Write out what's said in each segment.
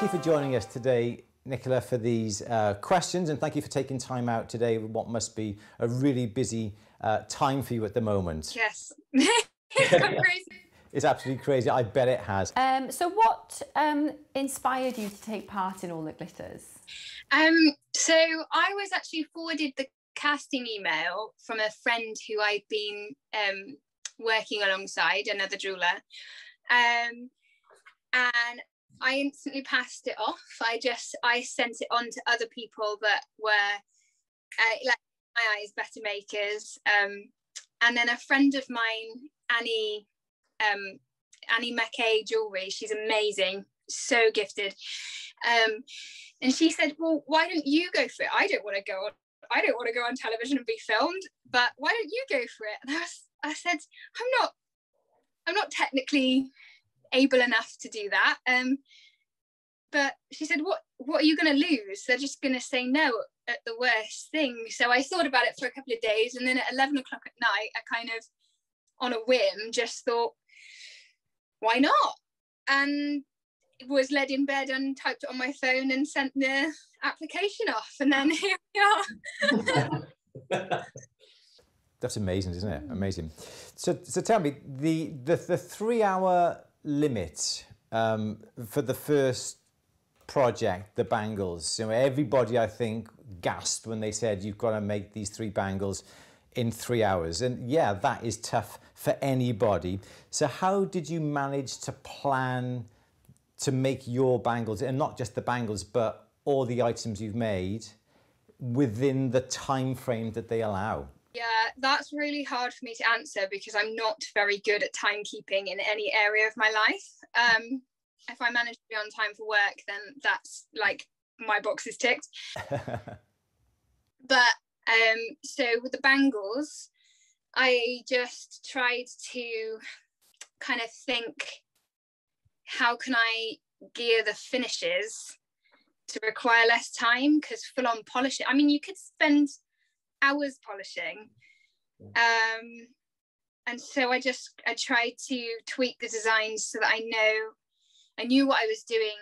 thank you for joining us today, Nicola, for these uh, questions, and thank you for taking time out today with what must be a really busy uh, time for you at the moment. Yes. it's crazy. It's absolutely crazy. I bet it has. Um, so, what um, inspired you to take part in All That Glitters? Um, so I was actually forwarded the casting email from a friend who I'd been um, working alongside, another jeweler. Um, and I instantly passed it off. I just I sent it on to other people that were uh, like my eyes better makers. Um, and then a friend of mine, Annie um, Annie McKay Jewelry, she's amazing, so gifted. Um, and she said, "Well, why don't you go for it? I don't want to go on. I don't want to go on television and be filmed, but why don't you go for it?" And I was, I said, "I'm not, I'm not technically able enough to do that. Um, but she said, "What what are you going to lose? They're just going to say no at the worst thing." So I thought about it for a couple of days, and then at eleven o'clock at night, I kind of, on a whim, just thought, "Why not?" And was led in bed and typed it on my phone and sent the application off, and then here we are. That's amazing, isn't it? Amazing. So, so tell me, the the, the three hour limit um, for the first project, the bangles. You know, everybody I think gasped when they said you've got to make these three bangles in three hours. And yeah, that is tough for anybody. So how did you manage to plan to make your bangles, and not just the bangles, but all the items you've made within the time frame that they allow? Yeah, that's really hard for me to answer because I'm not very good at timekeeping in any area of my life. Um, if I manage to be on time for work, then that's like my box is ticked. but um, so with the bangles, I just tried to kind of think how can I gear the finishes to require less time because full on polishing. I mean, you could spend hours polishing. Um, and so I just I tried to tweak the designs so that I know I knew what I was doing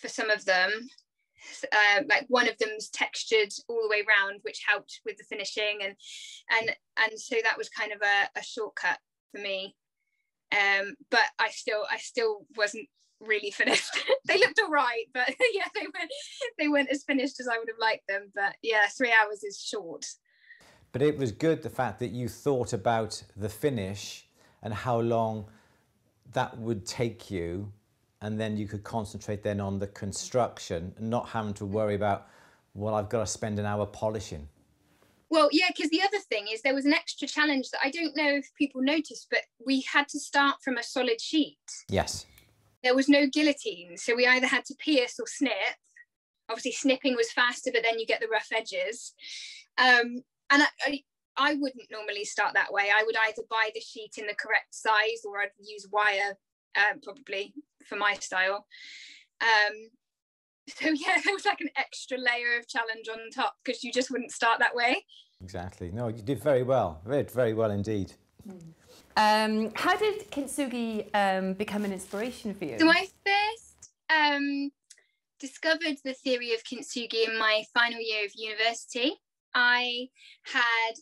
for some of them. Uh, like one of them's textured all the way around, which helped with the finishing, and and and so that was kind of a, a shortcut for me. Um, but I still I still wasn't really finished. they looked all right, but yeah, they went they weren't as finished as I would have liked them. But yeah, three hours is short. But it was good the fact that you thought about the finish and how long that would take you, and then you could concentrate then on the construction and not having to worry about, well, I've got to spend an hour polishing. Well, yeah, because the other thing is there was an extra challenge that I don't know if people noticed, but we had to start from a solid sheet. Yes there was no guillotine. So we either had to pierce or snip. Obviously, snipping was faster, but then you get the rough edges. Um, and I, I, I, wouldn't normally start that way. I would either buy the sheet in the correct size or I'd use wire, um, probably for my style. Um, so yeah, there was like an extra layer of challenge on top because you just wouldn't start that way. Exactly. No, you did very well. Very, very well indeed. Mm. Um, how did Kintsugi um, become an inspiration for you? So I first um, discovered the theory of Kintsugi in my final year of university. I had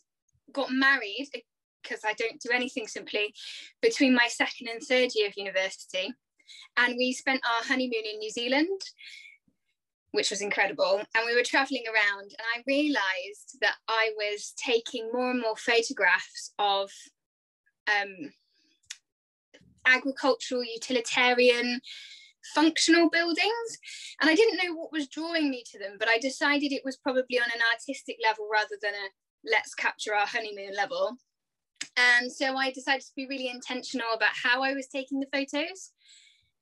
got married because I don't do anything simply between my second and third year of university. And we spent our honeymoon in New Zealand, which was incredible. And we were traveling around, and I realized that I was taking more and more photographs of um, agricultural, utilitarian, functional buildings. And I didn't know what was drawing me to them, but I decided it was probably on an artistic level rather than a let's capture our honeymoon level. And so I decided to be really intentional about how I was taking the photos,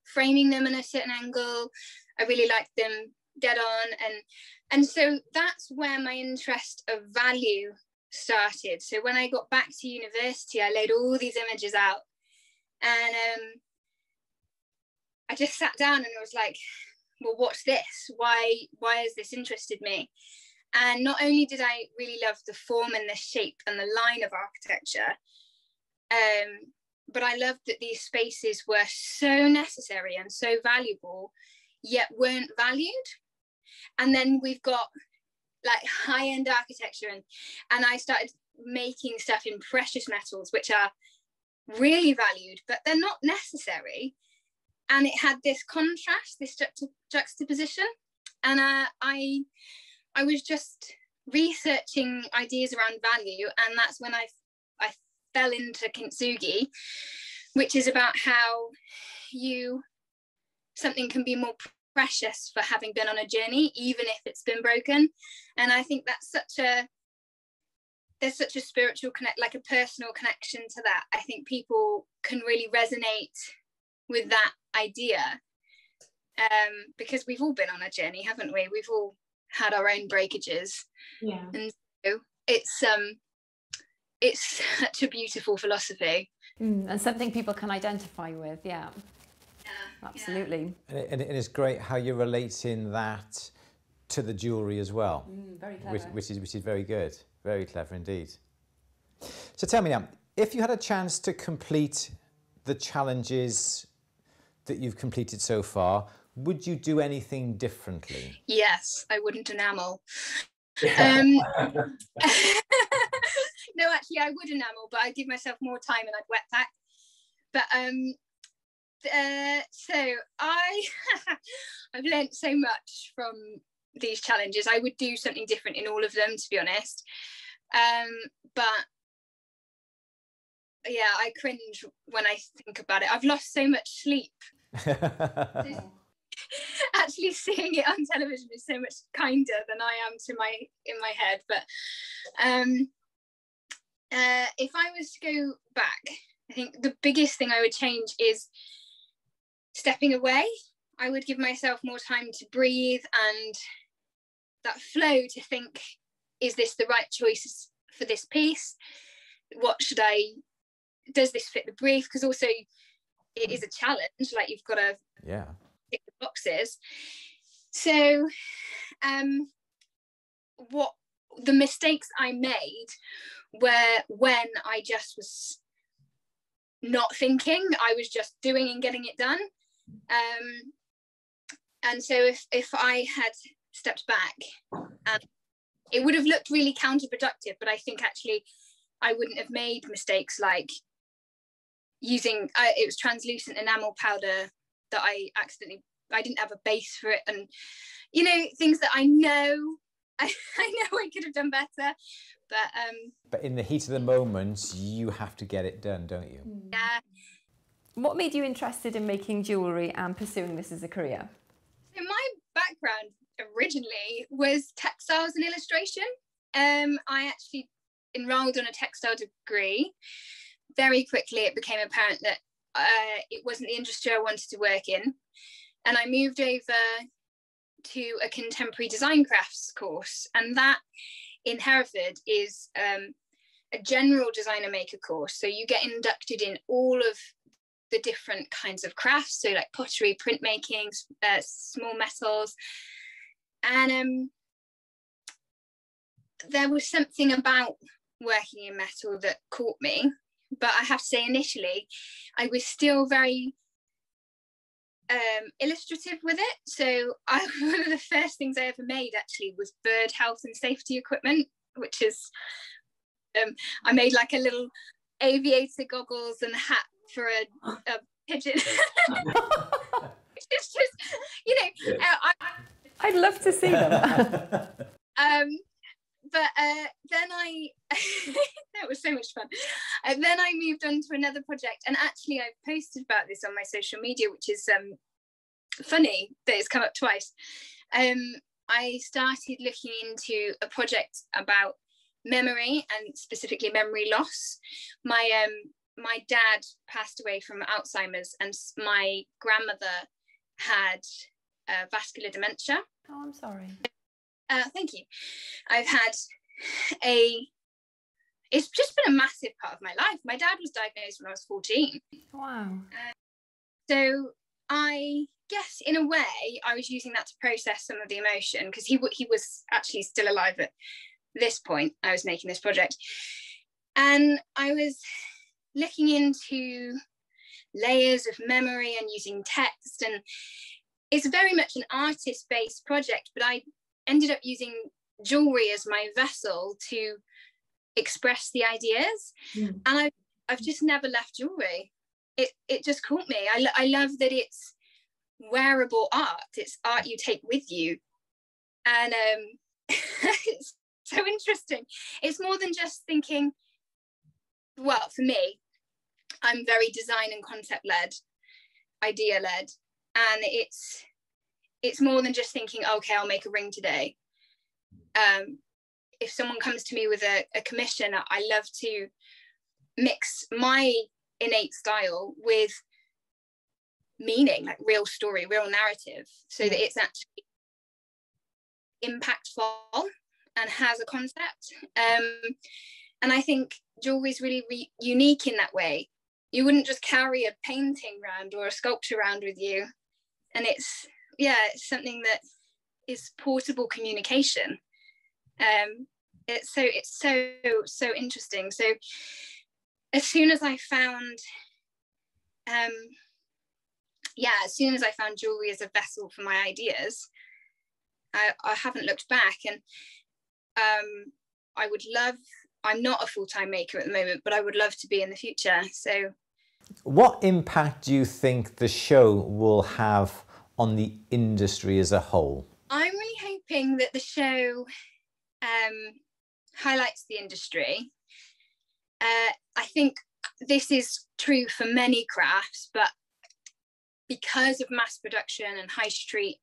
framing them in a certain angle. I really liked them dead on. And, and so that's where my interest of value started. So when I got back to university, I laid all these images out and um, I just sat down and I was like, well, what's this? Why, why has this interested me? And not only did I really love the form and the shape and the line of architecture, um, but I loved that these spaces were so necessary and so valuable, yet weren't valued. And then we've got like high-end architecture and and I started making stuff in precious metals, which are really valued, but they're not necessary. And it had this contrast, this juxtap- juxtaposition. And uh, I, I was just researching ideas around value, and that's when I, I fell into kintsugi, which is about how you something can be more precious for having been on a journey, even if it's been broken. And I think that's such a there's such a spiritual connect like a personal connection to that. I think people can really resonate with that idea um, because we've all been on a journey haven't we? We've all had our own breakages. Yeah. And so it's um it's such a beautiful philosophy. Mm, and something people can identify with, yeah, yeah, absolutely. And, it, and it's great how you're relating that to the jewellery as well, Mm, very clever. which, which, is, which is very good. Very clever indeed. So tell me now, if you had a chance to complete the challenges that you've completed so far, would you do anything differently? yes i wouldn't enamel um no actually i would enamel but i'd give myself more time and i'd wet pack but um uh, so i i've learnt so much from these challenges. I would do something different in all of them to be honest. Um but yeah i cringe when i think about it. I've lost so much sleep. Actually seeing it on television is so much kinder than I am to my in my head. But um, uh, if I was to go back, I think the biggest thing I would change is stepping away. I would give myself more time to breathe and that flow to think, is this the right choice for this piece? What should I? Does this fit the brief? Because also it is a challenge. Like you've got to yeah. tick the boxes. So, um, what the mistakes I made were when I just was not thinking, I was just doing and getting it done. Um, and so, if if I had stepped back, and it would have looked really counterproductive, but I think actually I wouldn't have made mistakes like using uh, it was translucent enamel powder that I accidentally I didn't have a base for it. And you know things that I know I, I know I could have done better but um But in the heat of the moment, you have to get it done, don't you? yeah What made you interested in making jewellery and pursuing this as a career? my background originally was textiles and illustration um I actually enrolled on a textile degree very quickly it became apparent that uh, it wasn't the industry I wanted to work in and I moved over to a contemporary design crafts course, and that in Hereford is um, a general designer maker course. So you get inducted in all of the different kinds of crafts, so like pottery, printmaking, uh, small metals, and um, there was something about working in metal that caught me. But I have to say, initially, I was still very um, illustrative with it. So I, one of the first things I ever made actually was bird health and safety equipment, which is um, I made like a little aviator goggles and hat for a, a pigeon. it's just you know uh, I, I'd love to see them. um but uh, then I that was so much fun. Uh, then I moved on to another project, and actually I've posted about this on my social media, which is um, funny that it's come up twice. Um, I started looking into a project about memory and specifically memory loss. My um, my dad passed away from Alzheimer's, and my grandmother had uh, vascular dementia. oh, I'm sorry. Uh, thank you. I've had a. It's just been a massive part of my life. My dad was diagnosed when I was 14. Wow. So I guess, in a way, I was using that to process some of the emotion because he, w- he was actually still alive at this point. I was making this project. And I was looking into layers of memory and using text. And it's very much an artist based project but i ended up using jewelry as my vessel to express the ideas. Mm. and I, i've just never left jewelry. It, it just caught me. I, I love that it's wearable art. It's art you take with you. And um, it's so interesting. It's more than just thinking well for me i'm very design and concept led idea led and it's it's more than just thinking okay i'll make a ring today. Um, if someone comes to me with a, a commission i love to mix my innate style with meaning like real story real narrative so that it's actually impactful and has a concept. Um, and i think jewelry is really re- unique in that way you wouldn't just carry a painting around or a sculpture around with you. And it's yeah it's something that is portable communication. Um it's so it's so so interesting. So as soon as i found um yeah as soon as i found jewelry as a vessel for my ideas i, I haven't looked back. And um i would love i'm not a full-time maker at the moment but i would love to be in the future. So what impact do you think the show will have on the industry as a whole? I'm really hoping that the show um, highlights the industry. Uh, I think this is true for many crafts, but because of mass production and high street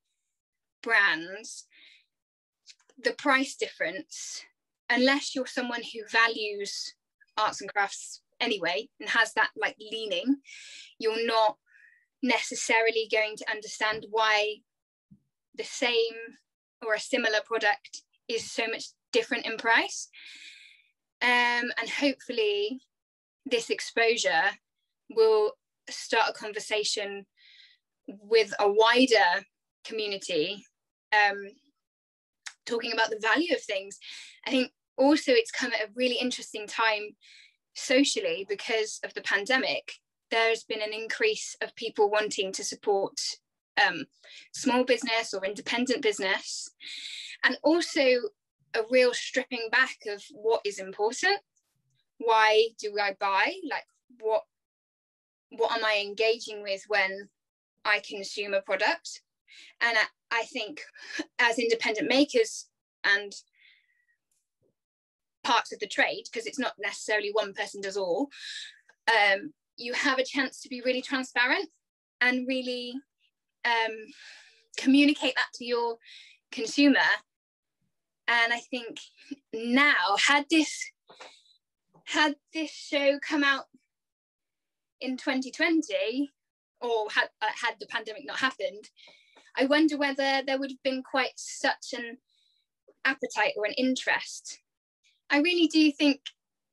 brands, the price difference, unless you're someone who values arts and crafts anyway and has that like leaning, you're not necessarily going to understand why the same or a similar product is so much different in price. Um, and hopefully, this exposure will start a conversation with a wider community um, talking about the value of things. I think also it's come at a really interesting time socially because of the pandemic there's been an increase of people wanting to support um, small business or independent business, and also a real stripping back of what is important. Why do I buy? Like, what what am I engaging with when I consume a product? And I, I think as independent makers and parts of the trade, because it's not necessarily one person does all, um, you have a chance to be really transparent and really um, communicate that to your consumer. And I think now, had this had this show come out in 2020, or had uh, had the pandemic not happened, I wonder whether there would have been quite such an appetite or an interest. I really do think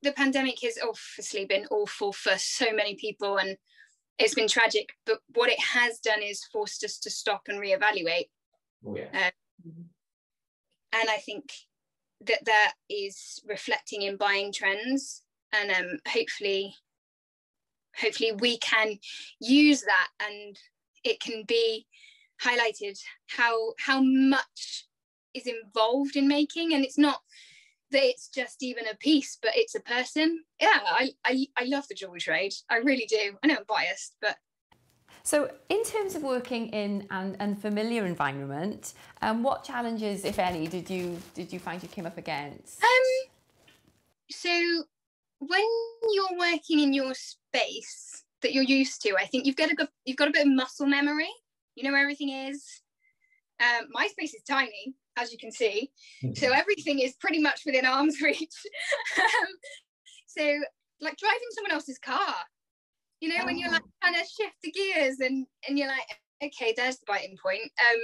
the pandemic has obviously been awful for so many people and it's been tragic but what it has done is forced us to stop and reevaluate oh, yeah. Um, and i think that that is reflecting in buying trends and um, hopefully hopefully we can use that and it can be highlighted how how much is involved in making and it's not that it's just even a piece, but it's a person. Yeah, I, I, I love the jewelry trade. I really do. I know I'm biased, but. So, in terms of working in an unfamiliar environment, um, what challenges, if any, did you did you find you came up against? Um, so when you're working in your space that you're used to, I think you've got a good, you've got a bit of muscle memory. You know where everything is. Um, my space is tiny, as you can see. Mm-hmm. So everything is pretty much within arm's reach. um, so like driving someone else's car, you know, oh. when you're like oh. trying to shift the gears and and you're like, okay, there's the biting point. Um,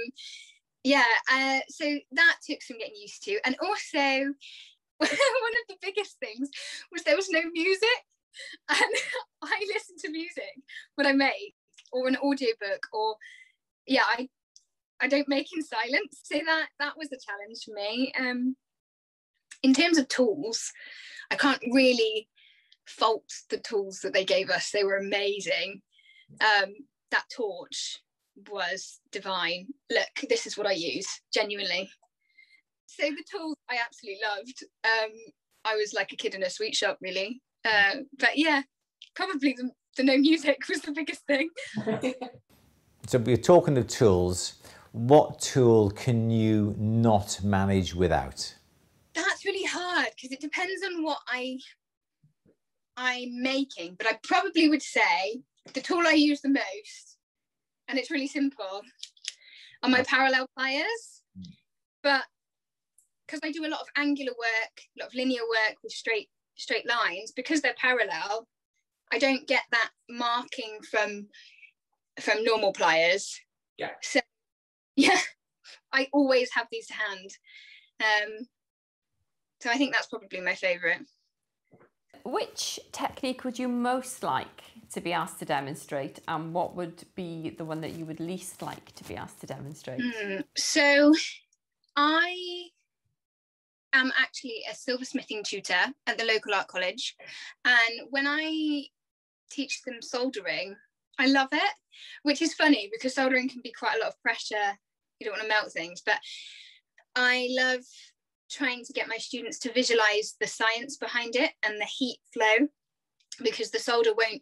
yeah, uh, so that took some getting used to, and also one of the biggest things was there was no music, and I listen to music when I make or an audiobook or yeah, I I don't make in silence. So that that was a challenge for me. Um, in terms of tools, I can't really fault the tools that they gave us. They were amazing. Um, that torch was divine. Look, this is what I use, genuinely. So the tools I absolutely loved. Um, I was like a kid in a sweet shop, really. Uh, but yeah, probably the, the no music was the biggest thing. so we're talking of tools. What tool can you not manage without? That's really hard because it depends on what I I'm making. But I probably would say the tool I use the most, and it's really simple, are my parallel pliers. But because I do a lot of angular work, a lot of linear work with straight straight lines, because they're parallel, I don't get that marking from from normal pliers. Yeah. So yeah, I always have these to hand. Um, so I think that's probably my favourite. Which technique would you most like to be asked to demonstrate, and what would be the one that you would least like to be asked to demonstrate? Mm, so I am actually a silversmithing tutor at the local art college, and when I teach them soldering, I love it, which is funny because soldering can be quite a lot of pressure. You don't want to melt things, but I love trying to get my students to visualize the science behind it and the heat flow because the solder won't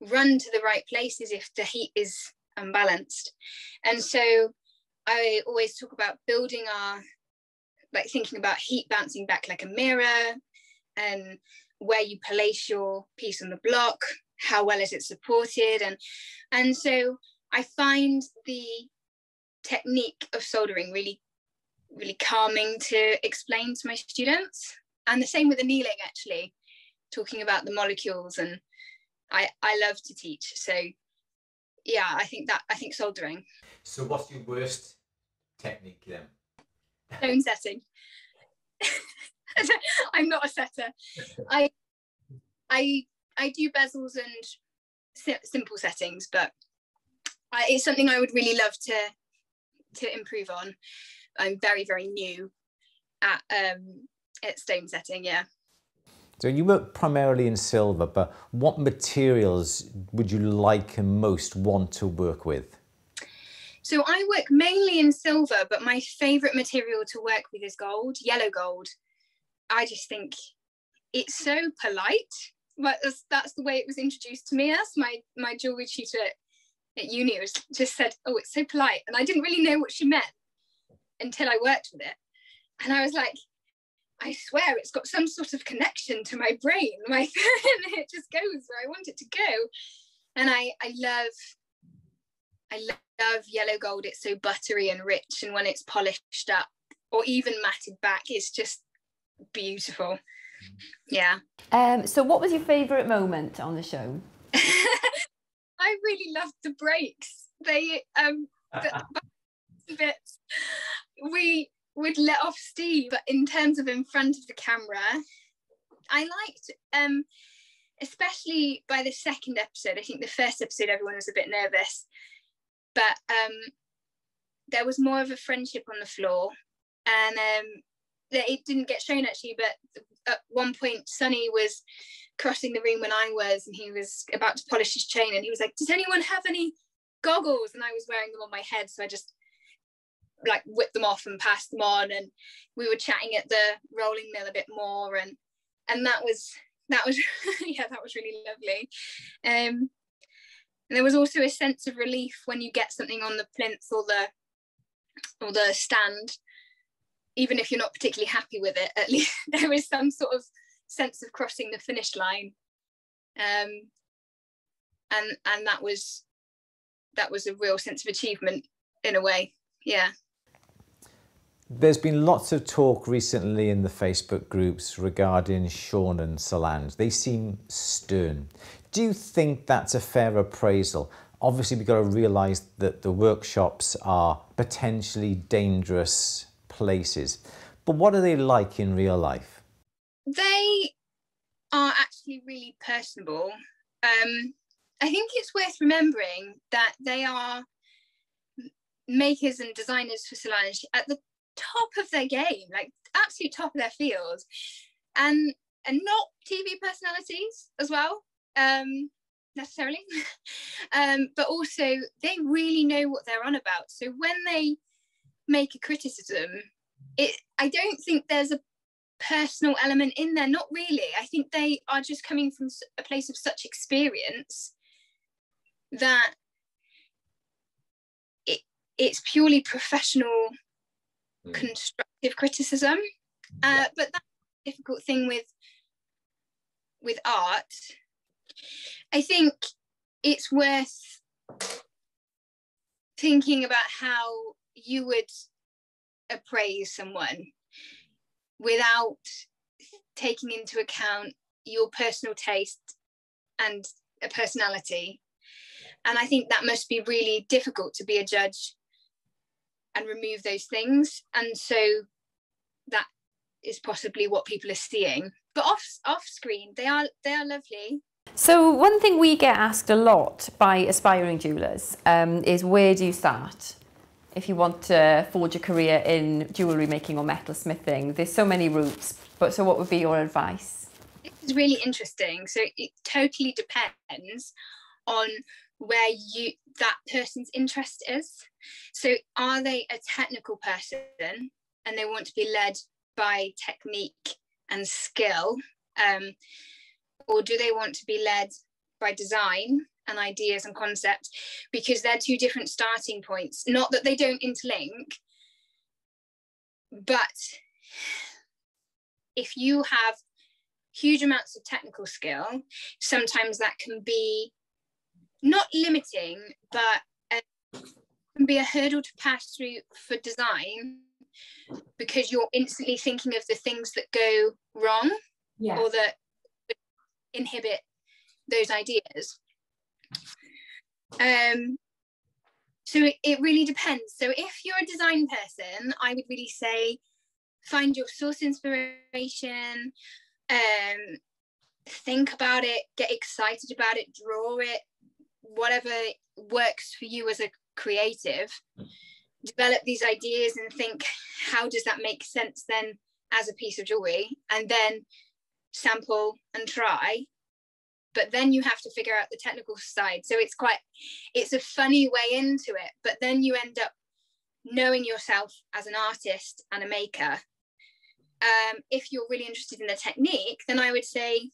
run to the right places if the heat is unbalanced. And so I always talk about building our, like thinking about heat bouncing back like a mirror and where you place your piece on the block, how well is it supported? And, and so I find the technique of soldering really really calming to explain to my students. And the same with annealing, actually, talking about the molecules. And I, I love to teach. So, yeah, I think that, I think soldering. So, what's your worst technique then? Stone setting. I'm not a setter. I, I, I do bezels and si- simple settings, but I, it's something I would really love to to improve on. I'm very very new at um, at stone setting. Yeah. So you work primarily in silver, but what materials would you like and most want to work with? So I work mainly in silver, but my favourite material to work with is gold, yellow gold. I just think it's so polite. But that's, that's the way it was introduced to me as my my jewelry tutor at uni was just said, "Oh, it's so polite," and I didn't really know what she meant until I worked with it. And I was like, I swear it's got some sort of connection to my brain. My it just goes where I want it to go. And I I love I love yellow gold. It's so buttery and rich. And when it's polished up or even matted back, it's just beautiful. Yeah. Um, so what was your favourite moment on the show? I really loved the breaks. They um the, bits we would let off steam, but in terms of in front of the camera, I liked, um, especially by the second episode. I think the first episode everyone was a bit nervous, but um, there was more of a friendship on the floor, and um, it didn't get shown actually. But at one point, Sunny was crossing the room when I was, and he was about to polish his chain, and he was like, "Does anyone have any goggles?" And I was wearing them on my head, so I just like whipped them off and passed them on and we were chatting at the rolling mill a bit more and and that was that was yeah that was really lovely um and there was also a sense of relief when you get something on the plinth or the or the stand even if you're not particularly happy with it at least there is some sort of sense of crossing the finish line um and and that was that was a real sense of achievement in a way yeah there's been lots of talk recently in the Facebook groups regarding Shaun and Solange. They seem stern. Do you think that's a fair appraisal? Obviously, we've got to realise that the workshops are potentially dangerous places. But what are they like in real life? They are actually really personable. Um, I think it's worth remembering that they are makers and designers for Solange at the top of their game, like absolute top of their field. And and not TV personalities as well, um, necessarily. um, but also, they really know what they're on about. So when they make a criticism, it I don't think there's a personal element in there. Not really. I think they are just coming from a place of such experience that it it's purely professional, mm. constructive criticism. Uh, but that's a difficult thing with with art. I think it's worth thinking about how you would appraise someone without taking into account your personal taste and a personality. And I think that must be really difficult to be a judge and remove those things. And so that is possibly what people are seeing. But off off screen, they are they are lovely. So one thing we get asked a lot by aspiring jewelers um, is where do you start? If you want to forge a career in jewellery making or metal smithing. There's so many routes, but so what would be your advice? It's really interesting. So it totally depends on where you that person's interest is. So are they a technical person and they want to be led by technique and skill? Um, or do they want to be led by design and ideas and concepts because they're two different starting points. Not that they don't interlink, but if you have huge amounts of technical skill, sometimes that can be not limiting, but a, can be a hurdle to pass through for design because you're instantly thinking of the things that go wrong yeah. or that inhibit those ideas. Um, so it, it really depends. So if you're a design person, I would really say find your source inspiration, um, think about it, get excited about it, draw it, whatever works for you as a creative. Develop these ideas and think, how does that make sense then as a piece of jewelry? And then sample and try but then you have to figure out the technical side. So it's quite it's a funny way into it but then you end up knowing yourself as an artist and a maker. Um, if you're really interested in the technique then i would say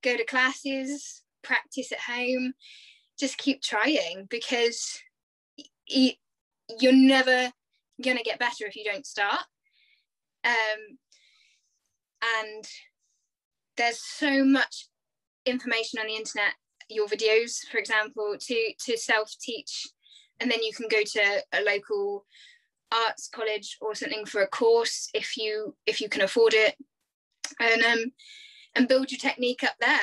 go to classes practice at home just keep trying because you're never going to get better if you don't start. Um, and there's so much information on the internet, your videos, for example, to to self teach, and then you can go to a local arts college or something for a course if you if you can afford it, and um and build your technique up there.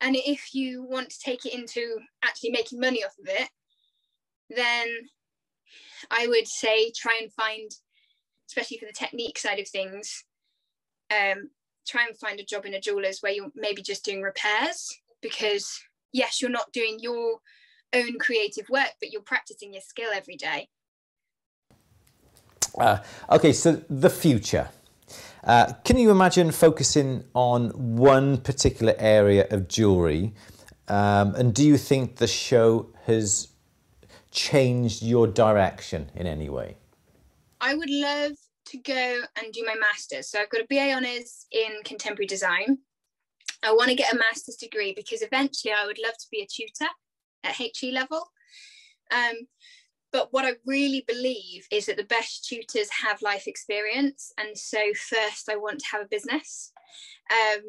And if you want to take it into actually making money off of it, then I would say try and find, especially for the technique side of things, um, try and find a job in a jeweler's where you're maybe just doing repairs because yes you're not doing your own creative work but you're practicing your skill every day. Uh, okay so the future. Uh, can you imagine focusing on one particular area of jewelry? Um, and do you think the show has changed your direction in any way? I would love to go and do my master's. So I've got a BA honours in contemporary design. I want to get a master's degree because eventually I would love to be a tutor at HE level. Um, but what I really believe is that the best tutors have life experience. And so, first, I want to have a business. Um,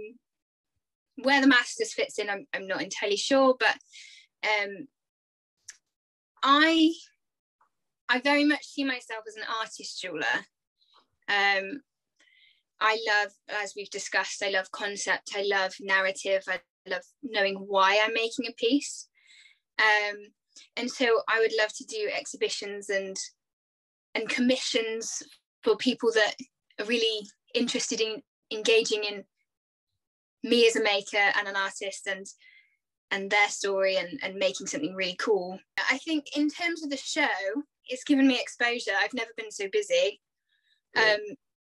where the master's fits in, I'm, I'm not entirely sure, but um, I I very much see myself as an artist jeweler um, I love, as we've discussed, I love concept, I love narrative, I love knowing why I'm making a piece. Um, and so I would love to do exhibitions and and commissions for people that are really interested in engaging in me as a maker and an artist and and their story and, and making something really cool. I think in terms of the show, it's given me exposure. I've never been so busy um,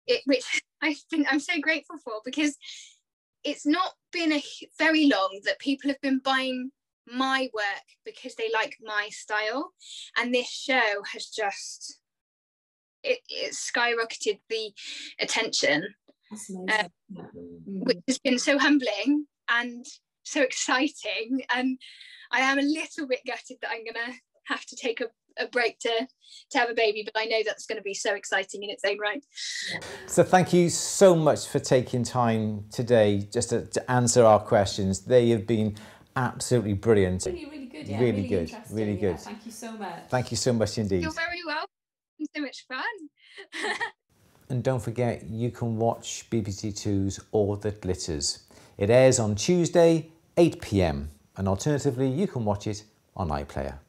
it, which I've been I'm so grateful for because it's not been a very long that people have been buying my work because they like my style. And this show has just it, it skyrocketed the attention uh, which has been so humbling and so exciting. And i am a little bit gutted that i'm gonna have to take a, a break to to have a baby but i know that's going to be so exciting in its own right. So thank you so much for taking time today just to, to answer our questions. They have been absolutely brilliant. Really really good. Yeah, really, really good really good. yeah, thank you so much. Thank you so much indeed. You're very welcome. So much fun. And don't forget you can watch bbc Two's all that glitters. It airs on tuesday 8 p.m and alternatively you can watch it on iplayer